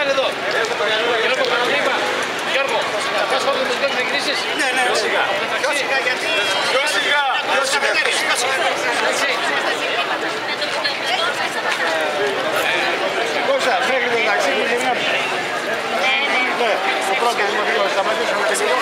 πάνε εδώ. Γιώργο, Παναγρήπα. Γιώργο, θα πας από το σπίτι να γυρίσεις. Ναι, ναι, ναι. πιο σιγά. Πιο σιγά, γιατί... Πιο σιγά. Πιο σιγά. Πιο σιγά. Κόψα, μέχρι το ταξί που γυρνάμε. Ναι, ναι. Ναι, το πρώτο δημοτικό. Σταματήσαμε και λίγο.